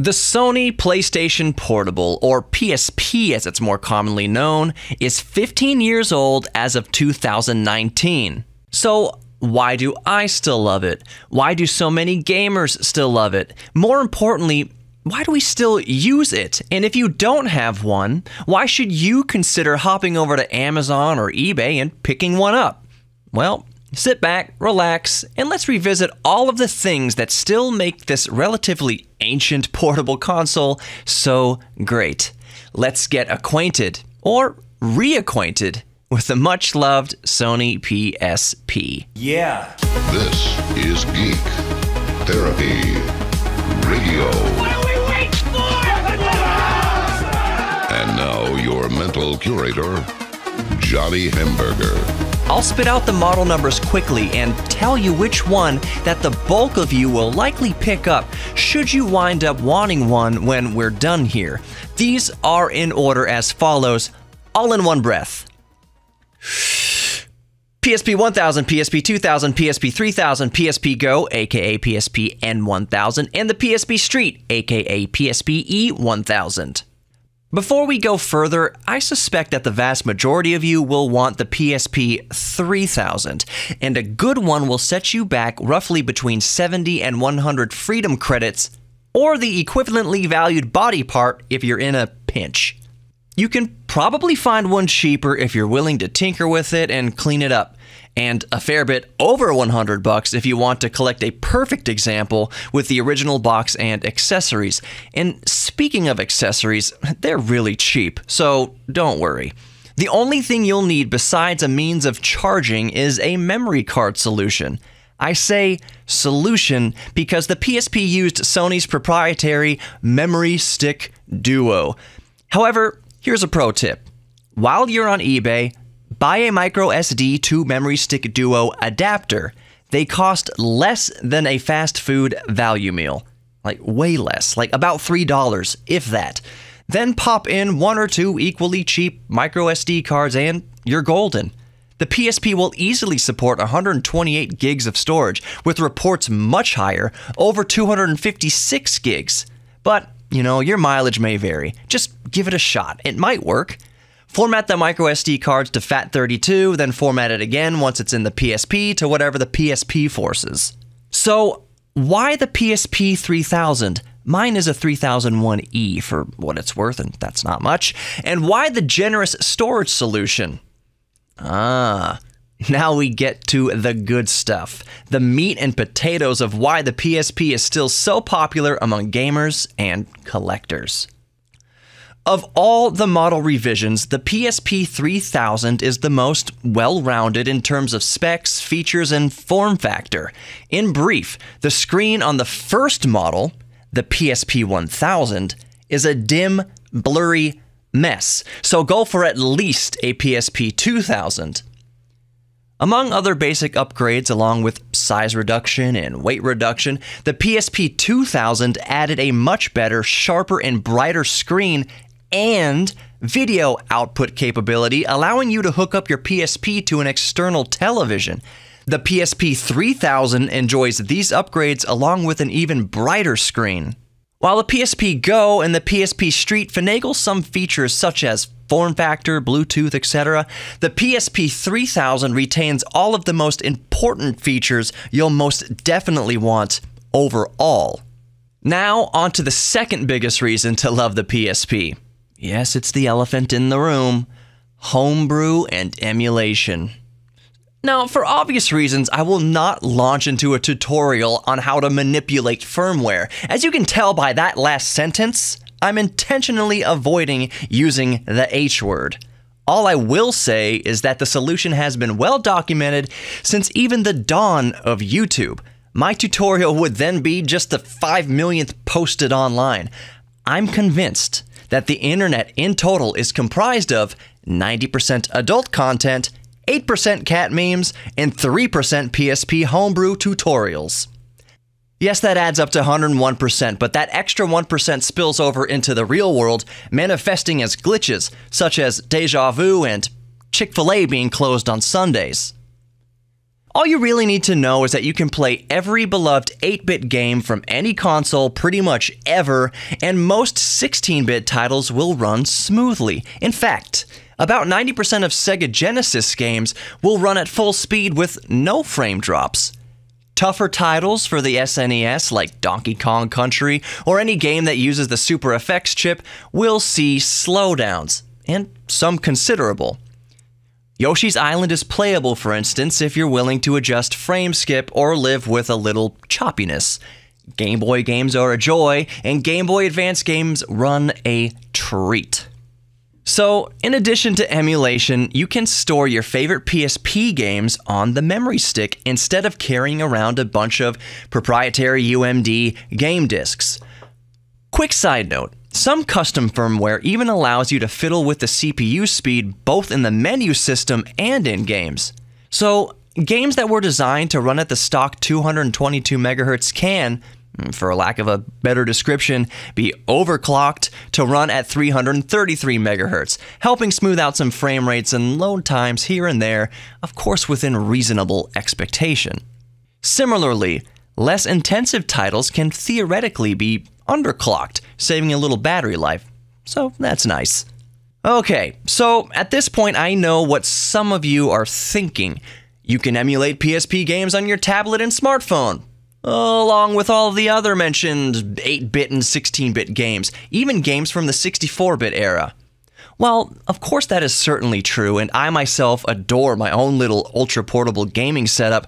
The Sony PlayStation Portable, or PSP as it's more commonly known, is 15 years old as of 2019. So, why do I still love it? Why do so many gamers still love it? More importantly, why do we still use it? And if you don't have one, why should you consider hopping over to Amazon or eBay and picking one up? Well, sit back, relax, and let's revisit all of the things that still make this relatively ancient portable console so great. Let's get acquainted, or reacquainted, with the much loved Sony PSP. Yeah. This is Geek Therapy Radio. What do we wait for? and now, your mental curator, Johnny Hamburger. I'll spit out the model numbers quickly and tell you which one that the bulk of you will likely pick up should you wind up wanting one when we're done here. These are in order as follows, all in one breath. PSP 1000, PSP 2000, PSP 3000, PSP Go, aka PSP N1000, and the PSP Street, aka PSP E1000. Before we go further, I suspect that the vast majority of you will want the PSP 3000, and a good one will set you back roughly between 70 and 100 freedom credits, or the equivalently valued body part if you're in a pinch. You can probably find one cheaper if you're willing to tinker with it and clean it up, and a fair bit over 100 bucks if you want to collect a perfect example with the original box and accessories. And speaking of accessories, they're really cheap, so don't worry. The only thing you'll need besides a means of charging is a memory card solution. I say solution because the PSP used Sony's proprietary Memory Stick Duo. However, here's a pro tip. While you're on eBay, buy a micro SD to Memory Stick Duo adapter. They cost less than a fast food value meal. Like, way less, like about $3, if that. Then pop in one or two equally cheap micro SD cards and you're golden. The PSP will easily support 128 gigs of storage, with reports much higher, over 256 gigs. But, you know, your mileage may vary. Just give it a shot. It might work. Format the micro SD cards to FAT32, then format it again once it's in the PSP to whatever the PSP forces. So, why the PSP 3000? Mine is a 3001E for what it's worth, and that's not much. And why the generous storage solution? Ah, now we get to the good stuff. The meat and potatoes of why the PSP is still so popular among gamers and collectors. Of all the model revisions, the PSP 3000 is the most well rounded in terms of specs, features, and form factor. In brief, the screen on the first model, the PSP 1000, is a dim, blurry mess, so go for at least a PSP 2000. Among other basic upgrades, along with size reduction and weight reduction, the PSP 2000 added a much better, sharper, and brighter screen and video output capability, allowing you to hook up your PSP to an external television. The PSP 3000 enjoys these upgrades along with an even brighter screen. While the PSP Go and the PSP Street finagle some features such as form factor, Bluetooth, etc., the PSP 3000 retains all of the most important features you'll most definitely want overall. Now, on to the second biggest reason to love the PSP. Yes, it's the elephant in the room homebrew and emulation. Now, for obvious reasons, I will not launch into a tutorial on how to manipulate firmware. As you can tell by that last sentence, I'm intentionally avoiding using the H word. All I will say is that the solution has been well documented since even the dawn of YouTube. My tutorial would then be just the 5 millionth posted online. I'm convinced that the internet in total is comprised of 90% adult content, 8% cat memes, and 3% PSP homebrew tutorials. Yes, that adds up to 101%, but that extra 1% spills over into the real world, manifesting as glitches, such as deja vu and Chick fil A being closed on Sundays. All you really need to know is that you can play every beloved 8 bit game from any console pretty much ever, and most 16 bit titles will run smoothly. In fact, about 90% of Sega Genesis games will run at full speed with no frame drops. Tougher titles for the SNES, like Donkey Kong Country or any game that uses the Super FX chip, will see slowdowns, and some considerable. Yoshi's Island is playable, for instance, if you're willing to adjust frame skip or live with a little choppiness. Game Boy games are a joy, and Game Boy Advance games run a treat. So, in addition to emulation, you can store your favorite PSP games on the memory stick instead of carrying around a bunch of proprietary UMD game discs. Quick side note some custom firmware even allows you to fiddle with the CPU speed both in the menu system and in games. So, games that were designed to run at the stock 222 MHz can, mm, for lack of a better description, be overclocked to run at 333 MHz, helping smooth out some frame rates and load times here and there, of course within reasonable expectation. Similarly, less intensive titles can theoretically be underclocked, saving a little battery life. So that's nice. Okay, so at this point, I know what some of you are thinking. You can emulate PSP games on your tablet and smartphone, along with all the other mentioned 8 bit and 16 bit games, even games from the 64 bit era. Well, of course, that is certainly true, and I myself adore my own little ultra portable gaming setup.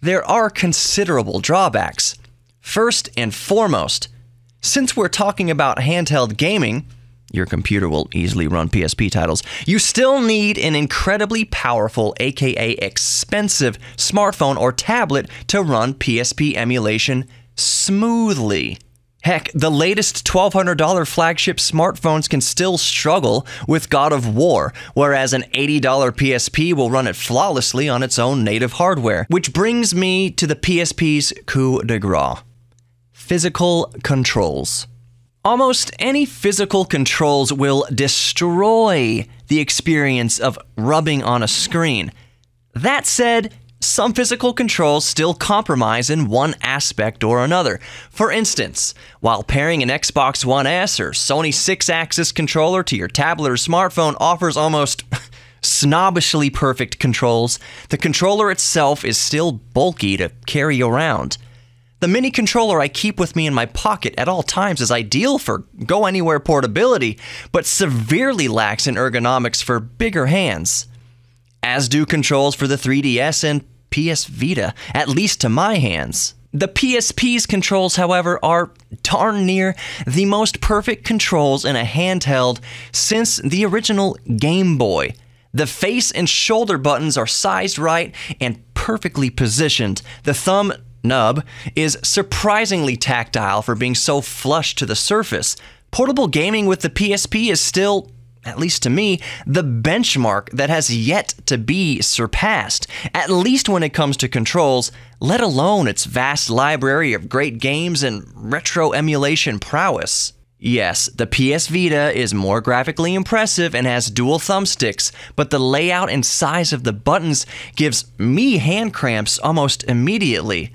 There are considerable drawbacks. First and foremost, since we're talking about handheld gaming, your computer will easily run PSP titles. You still need an incredibly powerful, aka expensive, smartphone or tablet to run PSP emulation smoothly. Heck, the latest $1,200 flagship smartphones can still struggle with God of War, whereas an $80 PSP will run it flawlessly on its own native hardware. Which brings me to the PSP's coup de grace physical controls. Almost any physical controls will destroy the experience of rubbing on a screen. That said, some physical controls still compromise in one aspect or another. For instance, while pairing an Xbox One S or Sony Sixaxis controller to your tablet or smartphone offers almost snobbishly perfect controls, the controller itself is still bulky to carry around. The mini controller I keep with me in my pocket at all times is ideal for go anywhere portability, but severely lacks in ergonomics for bigger hands. As do controls for the 3DS and PS Vita, at least to my hands. The PSP's controls, however, are darn near the most perfect controls in a handheld since the original Game Boy. The face and shoulder buttons are sized right and perfectly positioned. The thumb nub is surprisingly tactile for being so flush to the surface. Portable gaming with the PSP is still, at least to me, the benchmark that has yet to be surpassed, at least when it comes to controls, let alone its vast library of great games and retro emulation prowess. Yes, the PS Vita is more graphically impressive and has dual thumbsticks, but the layout and size of the buttons gives me hand cramps almost immediately.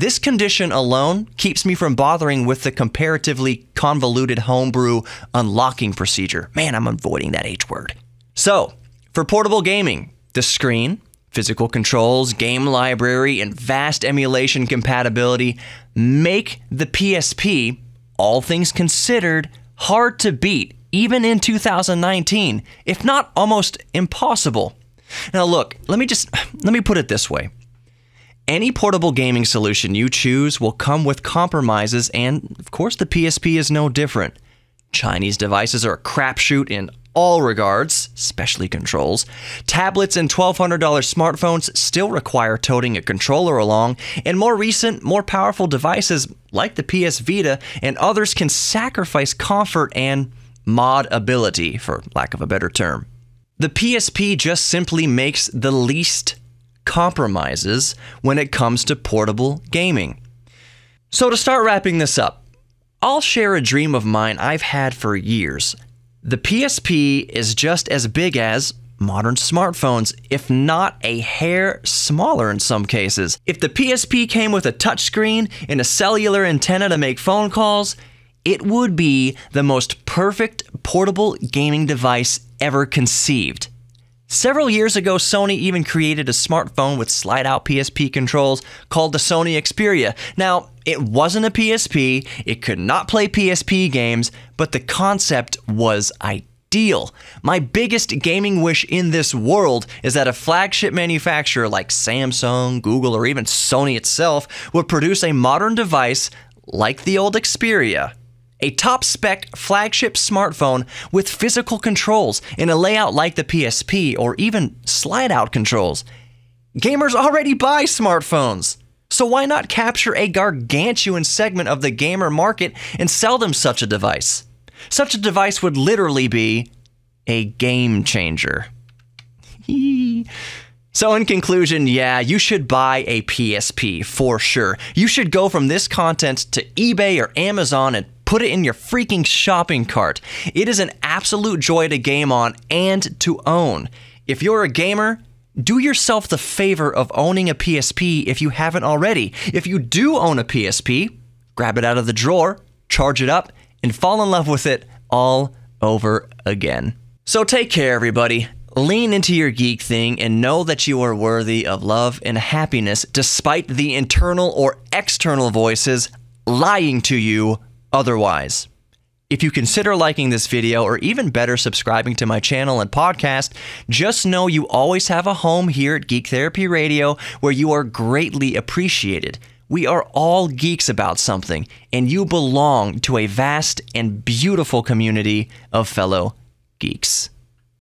This condition alone keeps me from bothering with the comparatively convoluted homebrew unlocking procedure. Man, I'm avoiding that H word. So, for portable gaming, the screen, physical controls, game library, and vast emulation compatibility make the PSP, all things considered, hard to beat even in 2019, if not almost impossible. Now look, let me just let me put it this way. Any portable gaming solution you choose will come with compromises, and of course, the PSP is no different. Chinese devices are a crapshoot in all regards, especially controls. Tablets and $1,200 smartphones still require toting a controller along, and more recent, more powerful devices like the PS Vita and others can sacrifice comfort and mod ability, for lack of a better term. The PSP just simply makes the least compromises when it comes to portable gaming. So, to start wrapping this up, I'll share a dream of mine I've had for years. The PSP is just as big as, modern smartphones, if not a hair smaller in some cases. If the PSP came with a touchscreen and a cellular antenna to make phone calls, it would be the most perfect portable gaming device ever conceived. Several years ago, Sony even created a smartphone with slide out PSP controls called the Sony Xperia. Now, it wasn't a PSP, it could not play PSP games, but the concept was ideal. My biggest gaming wish in this world is that a flagship manufacturer like Samsung, Google, or even Sony itself would produce a modern device like the old Xperia a top spec flagship smartphone with physical controls in a layout like the PSP or even slide out controls. Gamers already buy smartphones. So why not capture a gargantuan segment of the gamer market and sell them such a device? Such a device would literally be a game changer. so, in conclusion, yeah, you should buy a PSP for sure. You should go from this content to eBay or Amazon and Put it in your freaking shopping cart. It is an absolute joy to game on and to own. If you're a gamer, do yourself the favor of owning a PSP if you haven't already. If you do own a PSP, grab it out of the drawer, charge it up, and fall in love with it all over again. So take care, everybody. Lean into your geek thing and know that you are worthy of love and happiness despite the internal or external voices lying to you otherwise. If you consider liking this video or even better subscribing to my channel and podcast, just know you always have a home here at Geek Therapy Radio where you are greatly appreciated. We are all geeks about something, and you belong to a vast and beautiful community of fellow geeks.